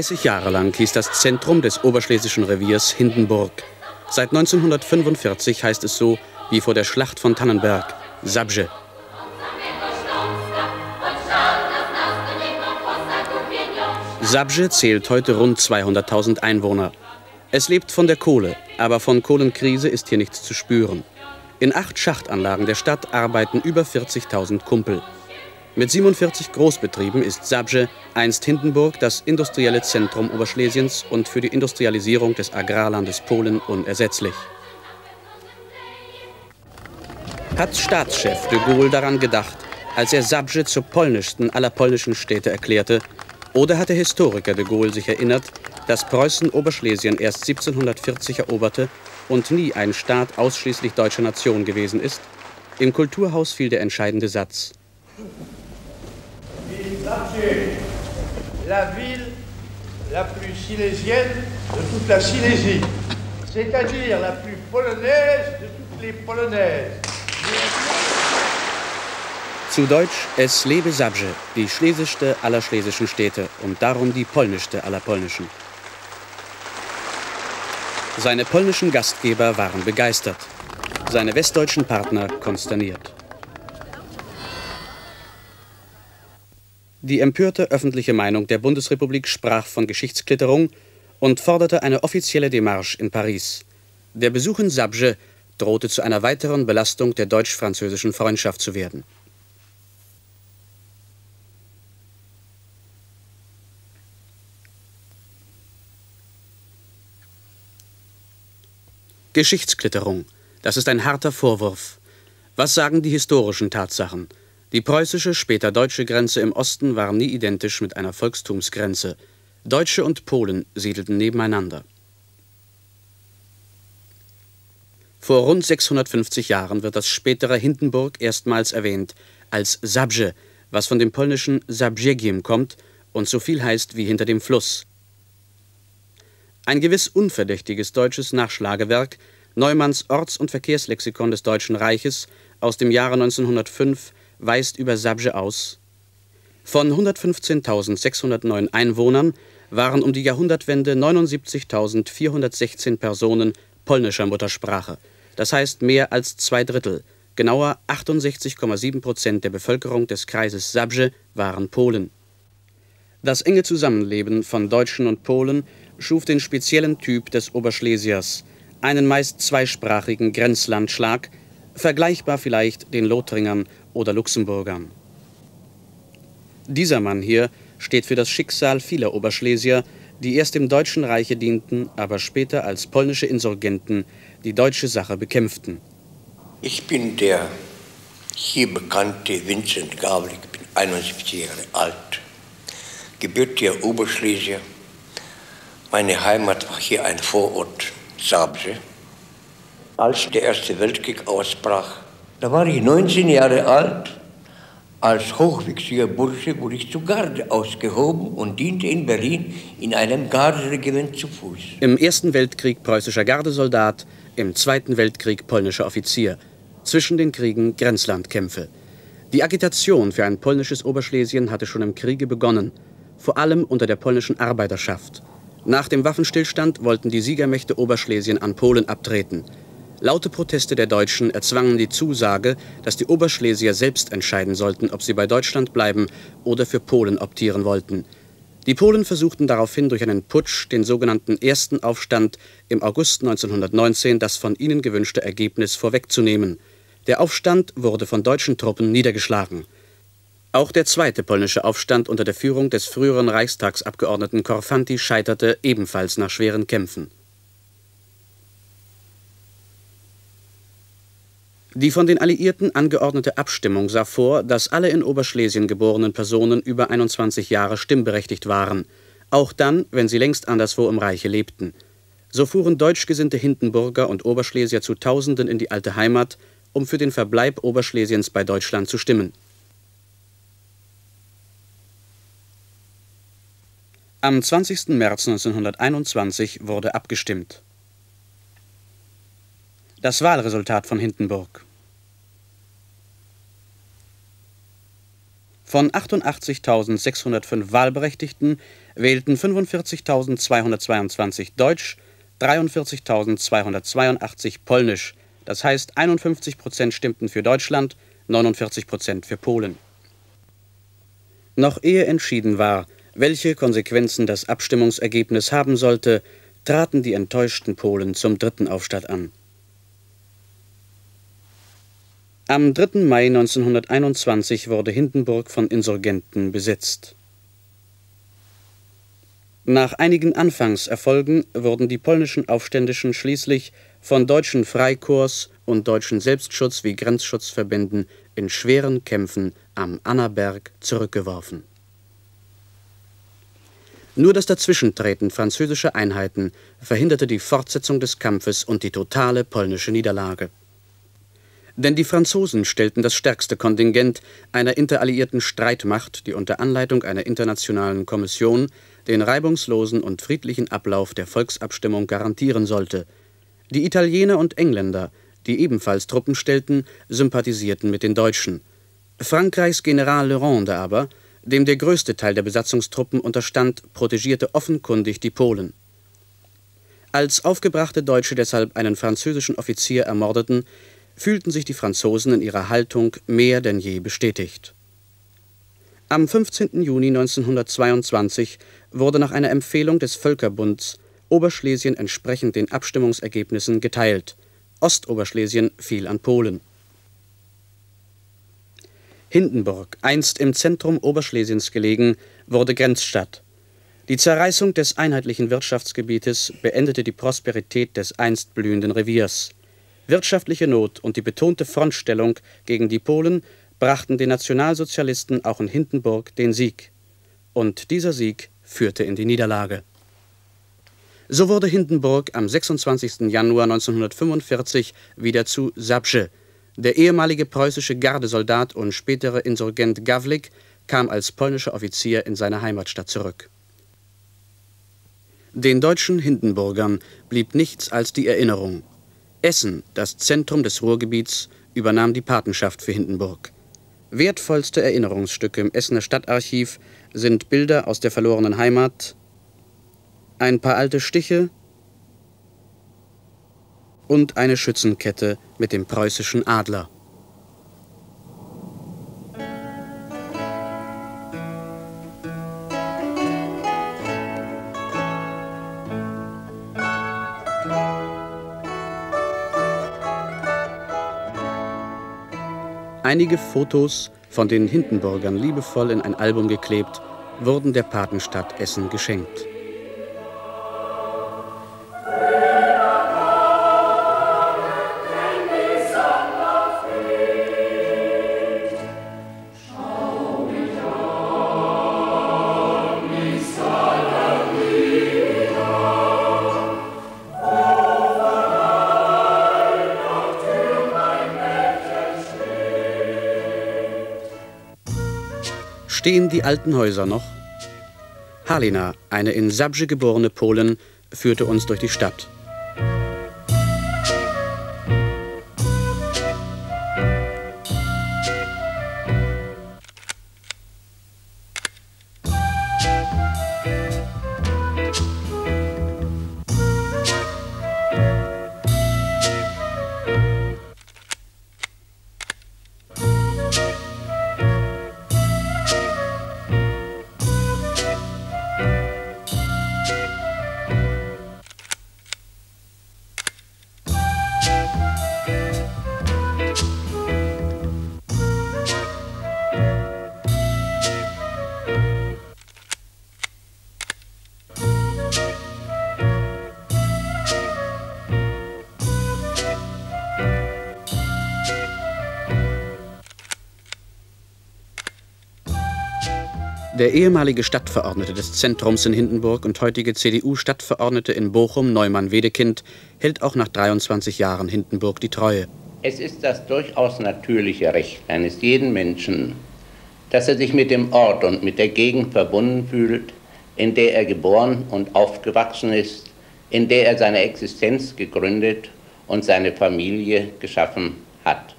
30 Jahre lang hieß das Zentrum des oberschlesischen Reviers Hindenburg. Seit 1945 heißt es so wie vor der Schlacht von Tannenberg, Sabje. Sabje zählt heute rund 200.000 Einwohner. Es lebt von der Kohle, aber von Kohlenkrise ist hier nichts zu spüren. In acht Schachtanlagen der Stadt arbeiten über 40.000 Kumpel. Mit 47 Großbetrieben ist Sabje, einst Hindenburg, das industrielle Zentrum Oberschlesiens und für die Industrialisierung des Agrarlandes Polen unersetzlich. Hat Staatschef de Gaulle daran gedacht, als er Sabje zur polnischsten aller polnischen Städte erklärte, oder hat der Historiker de Gaulle sich erinnert, dass Preußen Oberschlesien erst 1740 eroberte und nie ein Staat ausschließlich deutscher Nation gewesen ist? Im Kulturhaus fiel der entscheidende Satz. La ville la plus silésienne de toute la Silésie, c'est-à-dire la plus polonaise de toutes les polonaises. Zu Deutsch, es lebe Zabrze, die schlesischste aller schlesischen Städte und darum die polnischste aller polnischen. Seine polnischen Gastgeber waren begeistert, seine westdeutschen Partner konsterniert. Die empörte öffentliche Meinung der Bundesrepublik sprach von Geschichtsklitterung und forderte eine offizielle Demarche in Paris. Der Besuch in Sabje drohte zu einer weiteren Belastung der deutsch-französischen Freundschaft zu werden. Geschichtsklitterung, das ist ein harter Vorwurf. Was sagen die historischen Tatsachen? Die preußische, später deutsche Grenze im Osten war nie identisch mit einer Volkstumsgrenze. Deutsche und Polen siedelten nebeneinander. Vor rund 650 Jahren wird das spätere Hindenburg erstmals erwähnt als Zabrze, was von dem polnischen Zabrzegiem kommt und so viel heißt wie hinter dem Fluss. Ein gewiss unverdächtiges deutsches Nachschlagewerk, Neumanns Orts- und Verkehrslexikon des Deutschen Reiches aus dem Jahre 1905 weist über Sabje aus. Von 115.609 Einwohnern waren um die Jahrhundertwende 79.416 Personen polnischer Muttersprache, das heißt mehr als zwei Drittel, genauer 68,7 Prozent der Bevölkerung des Kreises Sabje waren Polen. Das enge Zusammenleben von Deutschen und Polen schuf den speziellen Typ des Oberschlesiers, einen meist zweisprachigen Grenzlandschlag, vergleichbar vielleicht den Lothringern oder Luxemburgern. Dieser Mann hier steht für das Schicksal vieler Oberschlesier, die erst im Deutschen Reiche dienten, aber später als polnische Insurgenten die deutsche Sache bekämpften. Ich bin der hier bekannte Vincent Gabel, ich bin 71 Jahre alt, gebürtiger Oberschlesier. Meine Heimat war hier ein Vorort, Sabse. Als der Erste Weltkrieg ausbrach, da war ich 19 Jahre alt. Als hochwüchsiger Bursche wurde ich zur Garde ausgehoben und diente in Berlin in einem Garderegiment zu Fuß. Im Ersten Weltkrieg preußischer Gardesoldat, im Zweiten Weltkrieg polnischer Offizier. Zwischen den Kriegen Grenzlandkämpfe. Die Agitation für ein polnisches Oberschlesien hatte schon im Kriege begonnen, vor allem unter der polnischen Arbeiterschaft. Nach dem Waffenstillstand wollten die Siegermächte Oberschlesien an Polen abtreten. Laute Proteste der Deutschen erzwangen die Zusage, dass die Oberschlesier selbst entscheiden sollten, ob sie bei Deutschland bleiben oder für Polen optieren wollten. Die Polen versuchten daraufhin durch einen Putsch den sogenannten Ersten Aufstand im August 1919 das von ihnen gewünschte Ergebnis vorwegzunehmen. Der Aufstand wurde von deutschen Truppen niedergeschlagen. Auch der zweite polnische Aufstand unter der Führung des früheren Reichstagsabgeordneten Korfanty scheiterte ebenfalls nach schweren Kämpfen. Die von den Alliierten angeordnete Abstimmung sah vor, dass alle in Oberschlesien geborenen Personen über 21 Jahre stimmberechtigt waren, auch dann, wenn sie längst anderswo im Reiche lebten. So fuhren deutschgesinnte Hindenburger und Oberschlesier zu Tausenden in die alte Heimat, um für den Verbleib Oberschlesiens bei Deutschland zu stimmen. Am 20. März 1921 wurde abgestimmt. Das Wahlresultat von Hindenburg. Von 88.605 Wahlberechtigten wählten 45.222 Deutsch, 43.282 Polnisch, das heißt 51 Prozent stimmten für Deutschland, 49 Prozent für Polen. Noch ehe entschieden war, welche Konsequenzen das Abstimmungsergebnis haben sollte, traten die enttäuschten Polen zum dritten Aufstand an. Am 3. Mai 1921 wurde Hindenburg von Insurgenten besetzt. Nach einigen Anfangserfolgen wurden die polnischen Aufständischen schließlich von deutschen Freikorps und deutschen Selbstschutz wie Grenzschutzverbänden in schweren Kämpfen am Annaberg zurückgeworfen. Nur das Dazwischentreten französischer Einheiten verhinderte die Fortsetzung des Kampfes und die totale polnische Niederlage. Denn die Franzosen stellten das stärkste Kontingent einer interalliierten Streitmacht, die unter Anleitung einer internationalen Kommission den reibungslosen und friedlichen Ablauf der Volksabstimmung garantieren sollte. Die Italiener und Engländer, die ebenfalls Truppen stellten, sympathisierten mit den Deutschen. Frankreichs General Le Ronde aber, dem der größte Teil der Besatzungstruppen unterstand, protegierte offenkundig die Polen. Als aufgebrachte Deutsche deshalb einen französischen Offizier ermordeten, fühlten sich die Franzosen in ihrer Haltung mehr denn je bestätigt. Am 15. Juni 1922 wurde nach einer Empfehlung des Völkerbunds Oberschlesien entsprechend den Abstimmungsergebnissen geteilt. Ostoberschlesien fiel an Polen. Hindenburg, einst im Zentrum Oberschlesiens gelegen, wurde Grenzstadt. Die Zerreißung des einheitlichen Wirtschaftsgebietes beendete die Prosperität des einst blühenden Reviers. Wirtschaftliche Not und die betonte Frontstellung gegen die Polen brachten den Nationalsozialisten auch in Hindenburg den Sieg. Und dieser Sieg führte in die Niederlage. So wurde Hindenburg am 26. Januar 1945 wieder zu Zabrze. Der ehemalige preußische Gardesoldat und spätere Insurgent Gawlik kam als polnischer Offizier in seine Heimatstadt zurück. Den deutschen Hindenburgern blieb nichts als die Erinnerung. Essen, das Zentrum des Ruhrgebiets, übernahm die Patenschaft für Hindenburg. Wertvollste Erinnerungsstücke im Essener Stadtarchiv sind Bilder aus der verlorenen Heimat, ein paar alte Stiche und eine Schützenkette mit dem preußischen Adler. Einige Fotos, von den Hindenburgern liebevoll in ein Album geklebt, wurden der Patenstadt Essen geschenkt. Stehen die alten Häuser noch? Halina, eine in Zabrze geborene Polin, führte uns durch die Stadt. Der ehemalige Stadtverordnete des Zentrums in Hindenburg und heutige CDU-Stadtverordnete in Bochum, Neumann Wedekind, hält auch nach 23 Jahren Hindenburg die Treue. Es ist das durchaus natürliche Recht eines jeden Menschen, dass er sich mit dem Ort und mit der Gegend verbunden fühlt, in der er geboren und aufgewachsen ist, in der er seine Existenz gegründet und seine Familie geschaffen hat.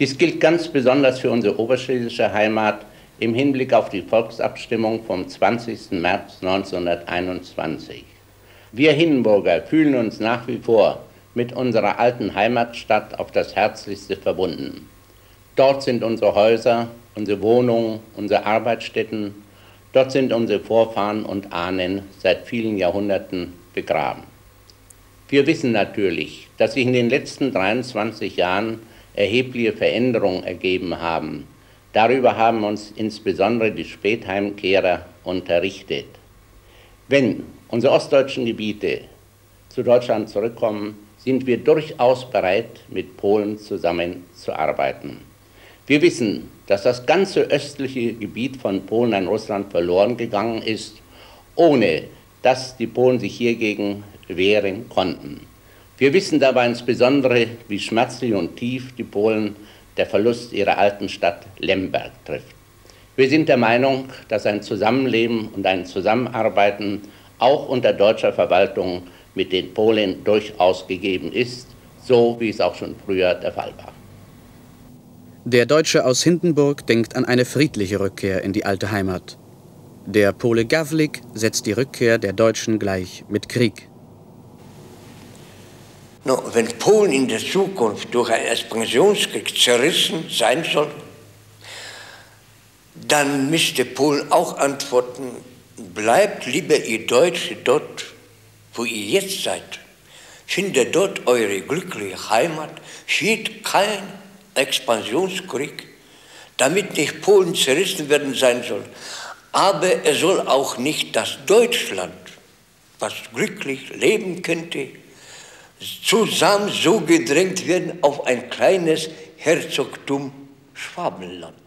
Dies gilt ganz besonders für unsere oberschlesische Heimat, im Hinblick auf die Volksabstimmung vom 20. März 1921. Wir Hindenburger fühlen uns nach wie vor mit unserer alten Heimatstadt auf das Herzlichste verbunden. Dort sind unsere Häuser, unsere Wohnungen, unsere Arbeitsstätten, dort sind unsere Vorfahren und Ahnen seit vielen Jahrhunderten begraben. Wir wissen natürlich, dass sich in den letzten 23 Jahren erhebliche Veränderungen ergeben haben. Darüber haben uns insbesondere die Spätheimkehrer unterrichtet. Wenn unsere ostdeutschen Gebiete zu Deutschland zurückkommen, sind wir durchaus bereit, mit Polen zusammenzuarbeiten. Wir wissen, dass das ganze östliche Gebiet von Polen an Russland verloren gegangen ist, ohne dass die Polen sich hiergegen wehren konnten. Wir wissen dabei insbesondere, wie schmerzlich und tief die Polen der Verlust ihrer alten Stadt Lemberg trifft. Wir sind der Meinung, dass ein Zusammenleben und ein Zusammenarbeiten auch unter deutscher Verwaltung mit den Polen durchaus gegeben ist, so wie es auch schon früher der Fall war. Der Deutsche aus Hindenburg denkt an eine friedliche Rückkehr in die alte Heimat. Der Pole Gawlik setzt die Rückkehr der Deutschen gleich mit Krieg. No, wenn Polen in der Zukunft durch einen Expansionskrieg zerrissen sein soll, dann müsste Polen auch antworten, bleibt lieber ihr Deutsche dort, wo ihr jetzt seid. Findet dort eure glückliche Heimat, schied kein Expansionskrieg, damit nicht Polen zerrissen werden sein soll. Aber er soll auch nicht das Deutschland, was glücklich leben könnte, zusammen so gedrängt werden auf ein kleines Herzogtum Schwabenland.